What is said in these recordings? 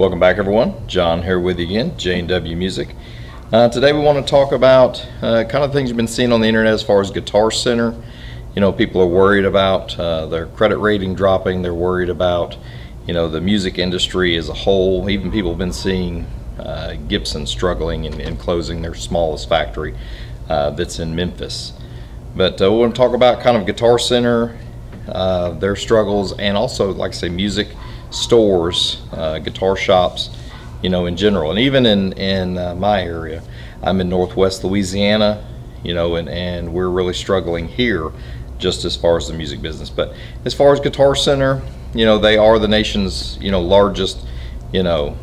Welcome back, everyone. John here with you again, J&W Music. Uh, today we want to talk about uh, kind of things you've been seeing on the internet as far as Guitar Center. You know, people are worried about uh, their credit rating dropping. They're worried about, you know, the music industry as a whole. Even people have been seeing uh, Gibson struggling and, and, closing their smallest factory uh, that's in Memphis. But uh, we want to talk about kind of Guitar Center, their struggles, and also, like I say, music stores, guitar shops you know, in general. And even in, in uh, my area, I'm in Northwest Louisiana, you know, and, and we're really struggling here just as far as the music business. But as far as Guitar Center, you know, they are the nation's, you know, largest, you know,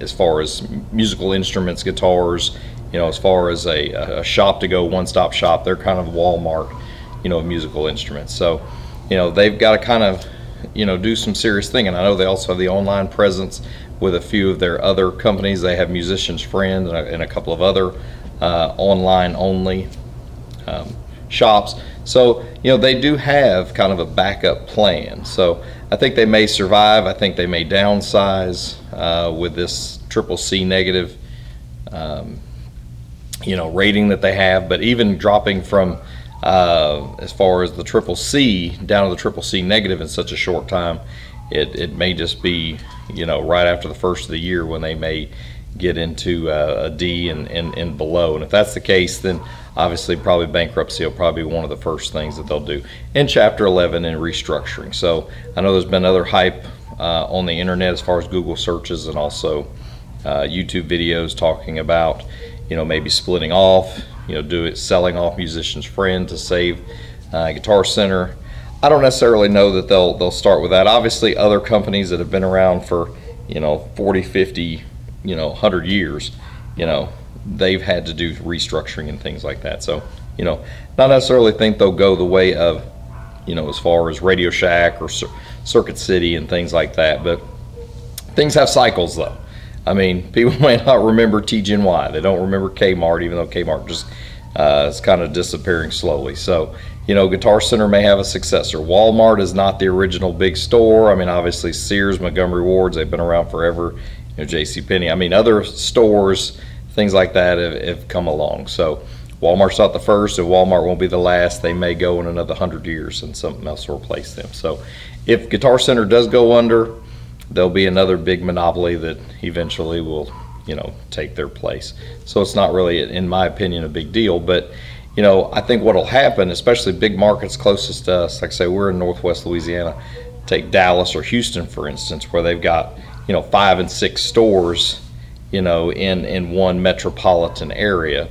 as far as musical instruments, guitars, you know, as far as a, a shop to go, one stop shop, they're kind of Walmart, you know, musical instruments. So, you know, they've got to kind of, you know, do some serious thing. And I know they also have the online presence with a few of their other companies. They have Musicians Friend and a, and a couple of other uh, online only um, shops. So, you know, they do have kind of a backup plan. So I think they may survive. I think they may downsize uh, with this triple C negative, um, you know, rating that they have. But even dropping from uh, as far as the triple C down to the triple C negative in such a short time, it, it may just be, you know, right after the first of the year when they may get into uh, a D and, and, and below. And if that's the case, then obviously probably bankruptcy will probably be one of the first things that they'll do in Chapter 11 and restructuring. So I know there's been other hype uh, on the internet as far as Google searches and also uh, YouTube videos talking about, you know, maybe splitting off, you know, do it selling off Musician's Friend to save uh, Guitar Center. I don't necessarily know that they'll they'll start with that. Obviously, other companies that have been around for you know 40, 50, you know 100 years, you know they've had to do restructuring and things like that. So you know, not necessarily think they'll go the way of you know as far as Radio Shack or Cir Circuit City and things like that. But things have cycles though. I mean, people may not remember TG&Y. They don't remember Kmart, even though Kmart just uh, is kind of disappearing slowly. So you know, Guitar Center may have a successor. Walmart is not the original big store. I mean, obviously Sears, Montgomery Wards, they've been around forever. You know, J.C. Penney. I mean, other stores, things like that have, have come along. So Walmart's not the first, and Walmart won't be the last. They may go in another hundred years, and something else will replace them. So if Guitar Center does go under, there'll be another big monopoly that eventually will, you know, take their place. So it's not really, in my opinion, a big deal, but you know, I think what'll happen, especially big markets closest to us, like say, we're in Northwest Louisiana. Take Dallas or Houston, for instance, where they've got you know five and six stores, you know, in in one metropolitan area.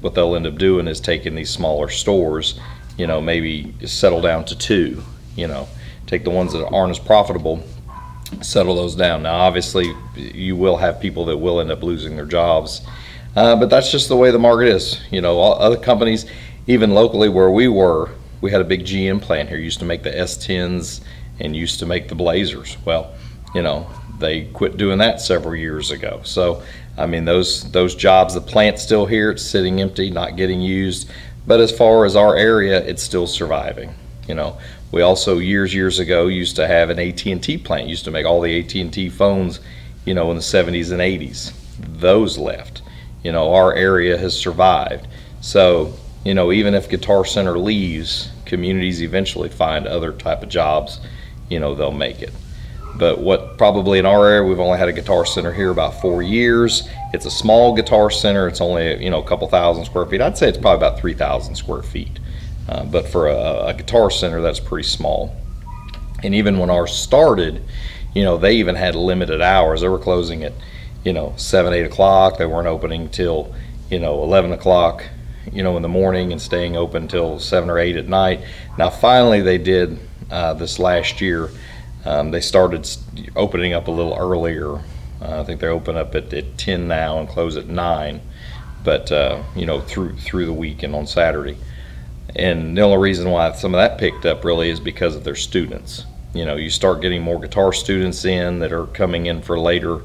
What they'll end up doing is taking these smaller stores, you know, maybe settle down to two. You know, take the ones that aren't as profitable, settle those down. Now, obviously, you will have people that will end up losing their jobs uh, but that's just the way the market is. You know, all other companies, even locally where we were, we had a big GM plant here. Used to make the S10s and used to make the Blazers. Well, you know, they quit doing that several years ago. So, I mean, those those jobs, the plant's still here. It's sitting empty, not getting used. But as far as our area, it's still surviving. You know, we also years years ago used to have an AT&T plant. Used to make all the AT&T phones, you know, in the 70s and 80s. Those left you know, our area has survived. So, you know, even if Guitar Center leaves, communities eventually find other type of jobs, you know, they'll make it. But what probably in our area, we've only had a Guitar Center here about four years. It's a small Guitar Center. It's only, you know, a couple thousand square feet. I'd say it's probably about 3,000 square feet. Uh, but for a, a Guitar Center, that's pretty small. And even when ours started, you know, they even had limited hours. They were closing at you know, seven, eight o'clock. They weren't opening till, you know, 11 o'clock, you know, in the morning and staying open till seven or eight at night. Now, finally, they did uh, this last year. Um, they started opening up a little earlier. Uh, I think they open up at, at 10 now and close at 9, but, uh, you know, through, through the week and on Saturday. And the only reason why some of that picked up really is because of their students. You know, you start getting more guitar students in that are coming in for later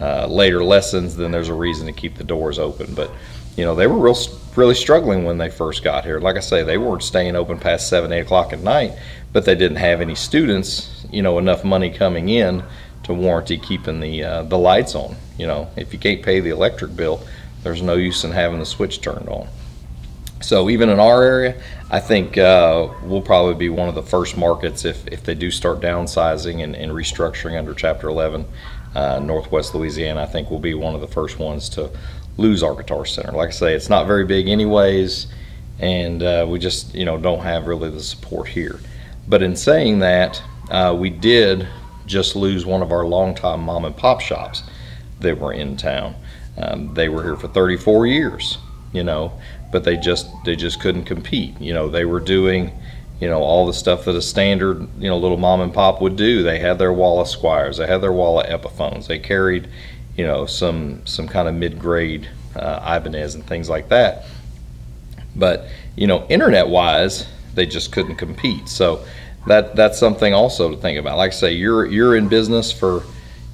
uh, later lessons, then there's a reason to keep the doors open. But you know, they were real, really struggling when they first got here. Like I say, they weren't staying open past seven, eight o'clock at night, but they didn't have any students. You know, enough money coming in to warranty keeping the uh, the lights on. You know, if you can't pay the electric bill, there's no use in having the switch turned on. So even in our area, I think uh, we'll probably be one of the first markets if, if they do start downsizing and, and restructuring under Chapter 11. Uh, Northwest Louisiana, I think, we'll be one of the first ones to lose our guitar center. Like I say, it's not very big anyways, and uh, we just you know don't have really the support here. But in saying that, uh, we did just lose one of our longtime mom and pop shops that were in town. Um, they were here for 34 years, you know, but they just they just couldn't compete. You know, they were doing, you know, all the stuff that a standard you know little mom and pop would do. They had their wall of Squiers, they had their wall of Epiphones, they carried, you know, some some kind of mid-grade uh, Ibanez and things like that. But you know, internet-wise, they just couldn't compete. So that that's something also to think about. Like I say, you're you're in business for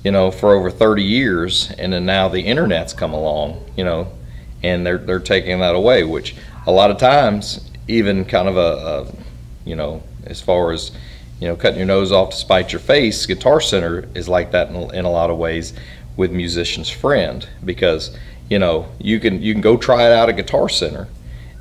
you know for over 30 years, and then now the internet's come along, you know, and they're they're taking that away, which a lot of times even kind of a, a you know as far as you know cutting your nose off to spite your face, Guitar Center is like that in, in a lot of ways with Musician's Friend because you know you can you can go try it out at Guitar Center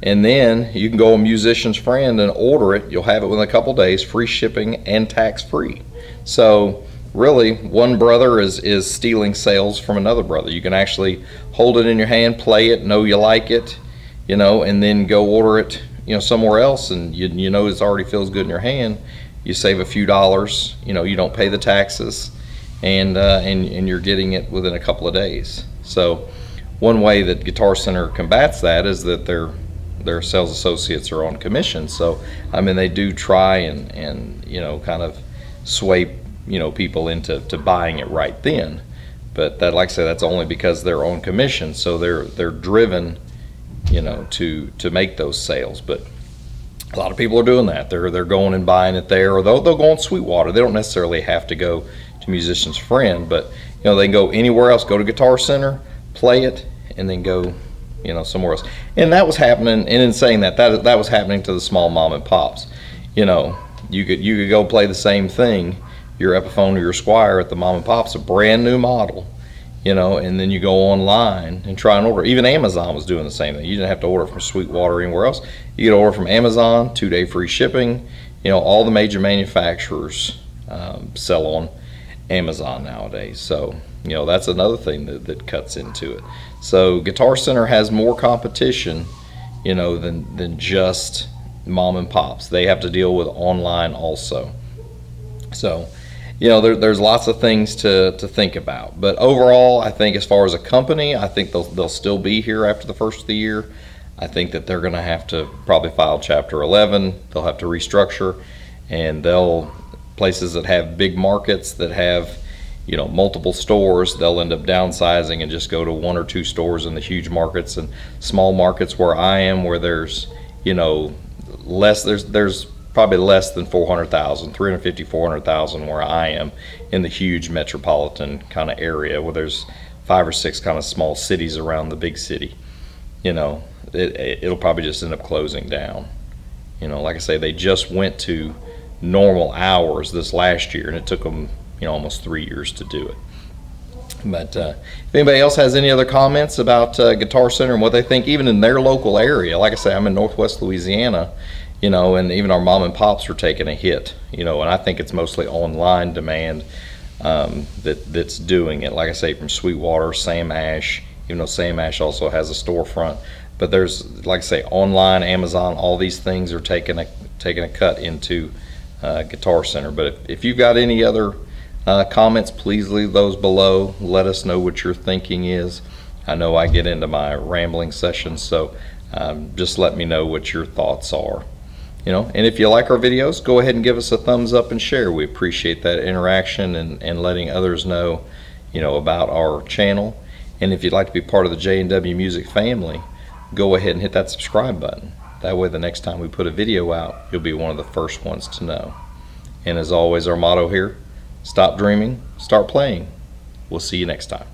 and then you can go on Musician's Friend and order it. You'll have it within a couple days, free shipping and tax free. So really, one brother is is stealing sales from another brother. You can actually hold it in your hand, play it, know you like it, you know, and then go order it, you know, somewhere else, and you you know it already feels good in your hand. You save a few dollars. You know, you don't pay the taxes, and uh, and and you're getting it within a couple of days. So. One way that Guitar Center combats that is that they're their sales associates are on commission. So, I mean, they do try and, and you know, kind of sway, you know, people into to buying it right then. But that, like I said, that's only because they're on commission. So they're they're driven, you know, to to make those sales. But a lot of people are doing that. They're they're going and buying it there, or they'll they'll go on Sweetwater. They don't necessarily have to go to Musician's Friend, but you know, they can go anywhere else. Go to Guitar Center, play it, and then go you know, somewhere else. And that was happening. And in saying that, that that was happening to the small mom and pops. You know, you could you could go play the same thing, your Epiphone or your Squier at the mom and pops, a brand new model. You know, and then you go online and try and order. Even Amazon was doing the same thing. You didn't have to order from Sweetwater or anywhere else. You could order from Amazon, two day free shipping. You know, all the major manufacturers um, sell on Amazon nowadays. So, you know, that's another thing that, that cuts into it. So Guitar Center has more competition, you know, than, than just mom and pops. They have to deal with online also. So, you know, there, there's lots of things to, to think about. But overall, I think as far as a company, I think they'll, they'll still be here after the first of the year. I think that they're going to have to probably file Chapter 11. They'll have to restructure, and they'll places that have big markets that have you know multiple stores they'll end up downsizing and just go to one or two stores in the huge markets and small markets where I am where there's you know less there's there's probably less than 400,000 350 400,000 where I am in the huge metropolitan kind of area where there's five or six kind of small cities around the big city you know it, it'll probably just end up closing down you know like I say they just went to normal hours this last year, and it took them you know almost three years to do it. But uh, if anybody else has any other comments about uh, Guitar Center and what they think, even in their local area, like I say, I'm in Northwest Louisiana, you know, and even our mom and pops are taking a hit, you know, and I think it's mostly online demand um, that that's doing it. Like I say, from Sweetwater, Sam Ash, even though Sam Ash also has a storefront, but there's like I say, online, Amazon, all these things are taking a taking a cut into uh, Guitar Center. But if, if you've got any other uh, comments, please leave those below. Let us know what your thinking is. I know I get into my rambling sessions, so um, just let me know what your thoughts are. You know, and if you like our videos, go ahead and give us a thumbs up and share. We appreciate that interaction and, and letting others know, you know, about our channel. And if you'd like to be part of the J&W Music family, go ahead and hit that subscribe button. That way the next time we put a video out, you'll be one of the first ones to know. And as always, our motto here, stop dreaming, start playing. We'll see you next time.